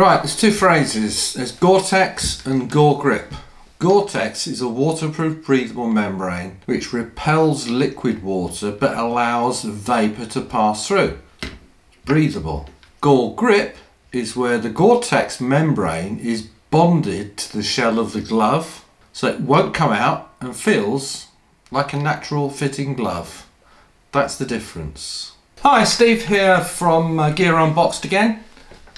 Right, there's two phrases. There's Gore-Tex and Gore-Grip. Gore-Tex is a waterproof breathable membrane which repels liquid water but allows vapour to pass through. Breathable. Gore-Grip is where the Gore-Tex membrane is bonded to the shell of the glove so it won't come out and feels like a natural fitting glove. That's the difference. Hi, Steve here from uh, Gear Unboxed again.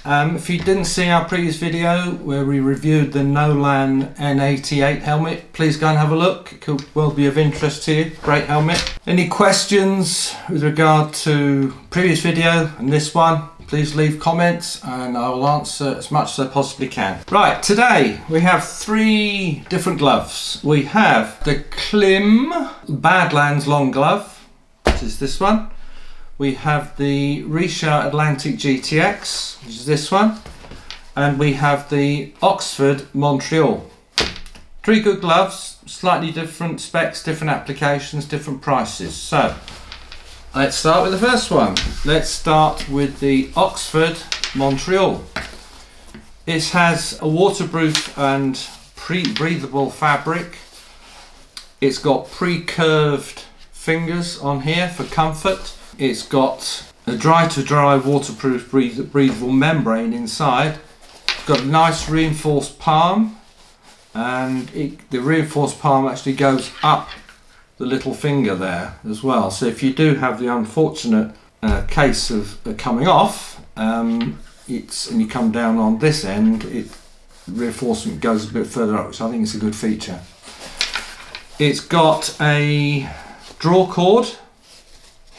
Um, if you didn't see our previous video where we reviewed the Nolan N88 helmet, please go and have a look. It could well be of interest to you. Great helmet. Any questions with regard to previous video and this one, please leave comments and I will answer as much as I possibly can. Right, today we have three different gloves. We have the Klim Badlands long glove, which is this one we have the Richa Atlantic GTX, which is this one, and we have the Oxford Montreal. Three good gloves, slightly different specs, different applications, different prices. So, let's start with the first one. Let's start with the Oxford Montreal. It has a waterproof and pre-breathable fabric. It's got pre-curved fingers on here for comfort it's got a Dry2Dry waterproof breathable membrane inside. It's got a nice reinforced palm and it, the reinforced palm actually goes up the little finger there as well. So if you do have the unfortunate uh, case of uh, coming off, um, it's and you come down on this end, it reinforcement goes a bit further up, which I think is a good feature. It's got a draw cord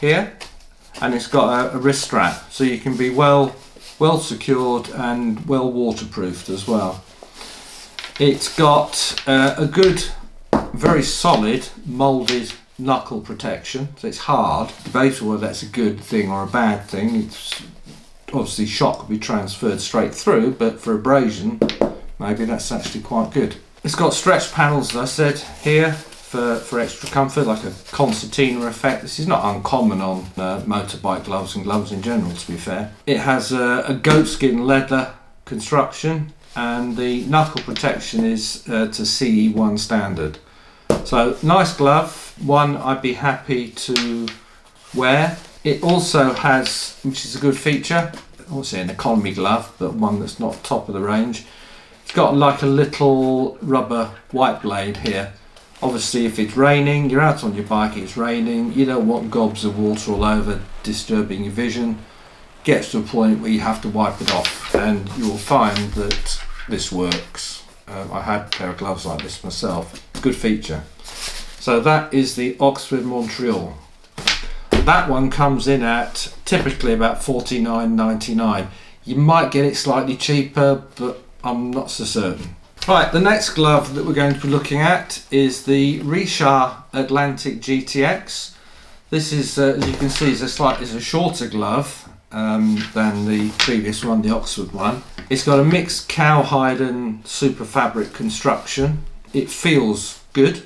here and it's got a, a wrist strap so you can be well well secured and well waterproofed as well. It's got uh, a good, very solid moulded knuckle protection, so it's hard. Debatable whether that's a good thing or a bad thing. It's obviously shock will be transferred straight through, but for abrasion, maybe that's actually quite good. It's got stretch panels, as I said, here for, for extra comfort, like a concertina effect. This is not uncommon on uh, motorbike gloves and gloves in general, to be fair. It has a, a goatskin leather construction and the knuckle protection is uh, to CE1 standard. So nice glove, one I'd be happy to wear. It also has, which is a good feature, I an economy glove, but one that's not top of the range. It's got like a little rubber white blade here Obviously, if it's raining, you're out on your bike, it's raining, you don't want gobs of water all over disturbing your vision. Gets to a point where you have to wipe it off, and you'll find that this works. Um, I had a pair of gloves like this myself. Good feature. So that is the Oxford Montreal. That one comes in at typically about $49.99. You might get it slightly cheaper, but I'm not so certain. Right, the next glove that we're going to be looking at is the Richa Atlantic GTX. This is, uh, as you can see, is a slightly is a shorter glove um, than the previous one, the Oxford one. It's got a mixed cowhide and super fabric construction. It feels good.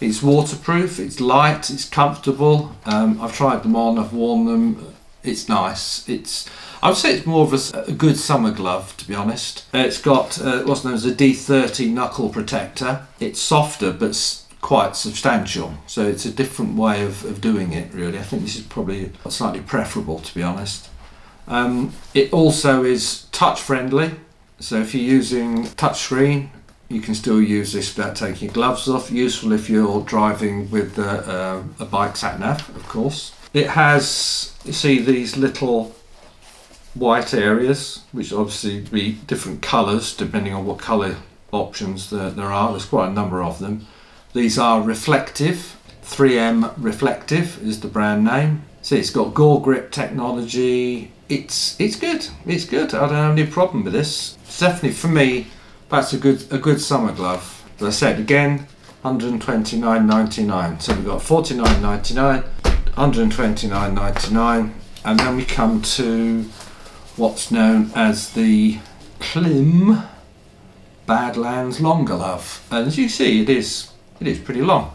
It's waterproof, it's light, it's comfortable. Um, I've tried them on, I've worn them. It's nice. It's I would say it's more of a, a good summer glove, to be honest. Uh, it's got uh, what's known as a D3O knuckle protector. It's softer, but quite substantial. So it's a different way of, of doing it, really. I think this is probably slightly preferable, to be honest. Um, it also is touch friendly. So if you're using touchscreen, you can still use this without taking gloves off. Useful if you're driving with uh, a bike sat nav, of course. It has, you see these little white areas, which obviously be different colours depending on what colour options there, there are. There's quite a number of them. These are reflective. 3M Reflective is the brand name. See, it's got Gore Grip technology. It's it's good. It's good. I don't have any problem with this. It's definitely for me. That's a good a good summer glove. As I said again, 129.99. So we've got 49.99, 129.99, and then we come to what's known as the Klim Badlands Long Glove. And as you see, it is it is pretty long.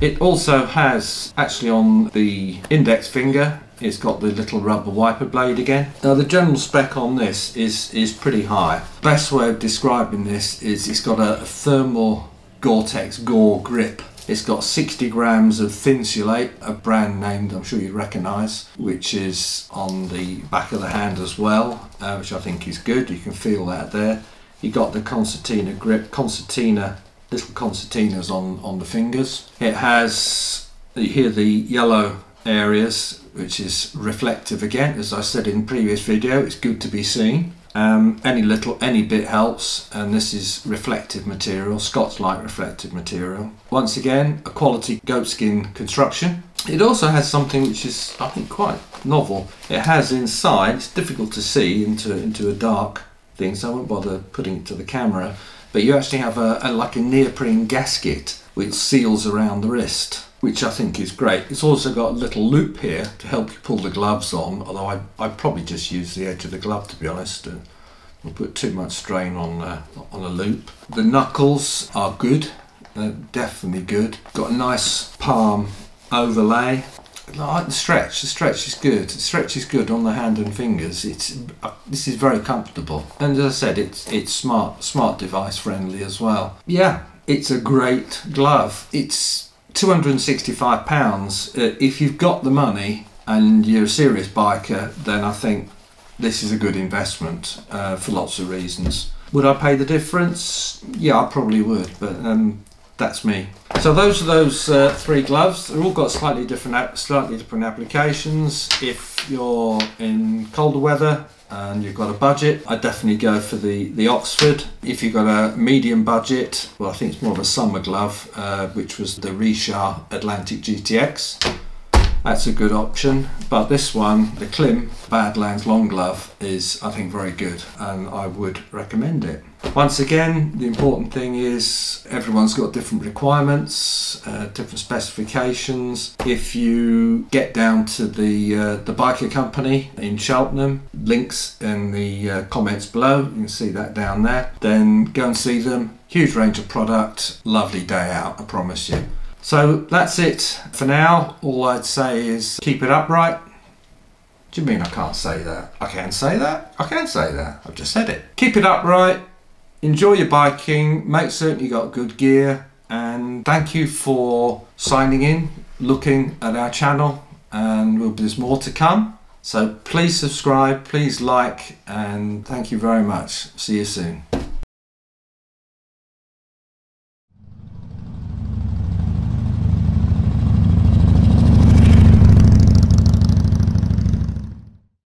It also has, actually on the index finger, it's got the little rubber wiper blade again. Now the general spec on this is, is pretty high. Best way of describing this is it's got a thermal Gore-Tex Gore grip. It's got 60 grams of Thinsulate, a brand named I'm sure you'd recognise, which is on the back of the hand as well, uh, which I think is good. You can feel that there. You got the concertina grip, concertina, little concertinas on, on the fingers. It has, you hear the yellow areas which is reflective again as I said in previous video it's good to be seen um, any little any bit helps and this is reflective material. Scotchlite reflective material. Once again a quality goatskin construction. It also has something which is I think quite novel. It has inside it's difficult to see into into a dark thing so I won't bother putting it to the camera but you actually have a, a like a neoprene gasket which seals around the wrist which I think is great. It's also got a little loop here to help you pull the gloves on, although I, I probably just use the edge of the glove to be honest. And we'll put too much strain on, uh, on a loop. The knuckles are good, they're definitely good. Got a nice palm overlay. I the stretch, the stretch is good. The stretch is good on the hand and fingers. It's uh, This is very comfortable. And as I said, it's, it's smart, smart device friendly as well. Yeah, it's a great glove. It's 265 pounds uh, if you've got the money and you're a serious biker then I think this is a good investment uh, for lots of reasons. Would I pay the difference? Yeah I probably would but um, that's me. So those are those uh, three gloves. They've all got slightly different slightly different applications. If you're in colder weather and you've got a budget, I'd definitely go for the, the Oxford. If you've got a medium budget, well, I think it's more of a summer glove, uh, which was the Richa Atlantic GTX. That's a good option. But this one, the Klim Badlands Long Glove, is I think very good and I would recommend it. Once again, the important thing is everyone's got different requirements, uh, different specifications. If you get down to the uh, the biker company in Cheltenham, links in the uh, comments below, you can see that down there. Then go and see them. Huge range of product, lovely day out, I promise you. So that's it for now. All I'd say is keep it upright. Do you mean I can't say that? I can say that. I can say that. I've just said it. Keep it upright enjoy your biking, make certain you got good gear, and thank you for signing in, looking at our channel, and there's more to come. So please subscribe, please like, and thank you very much. See you soon.